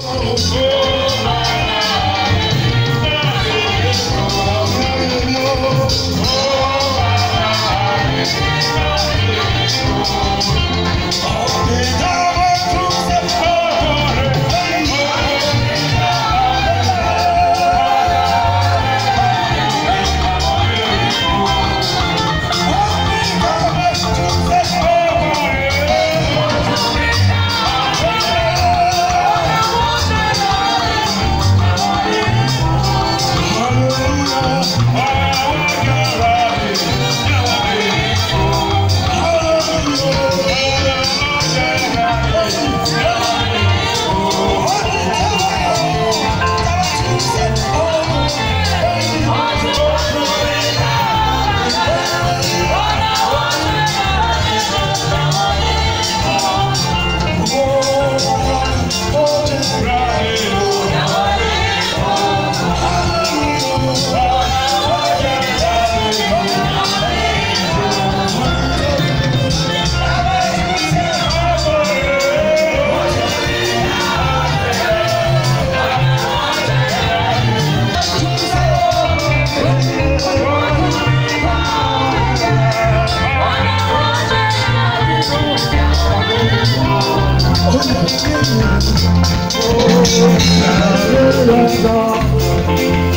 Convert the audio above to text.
Oh, love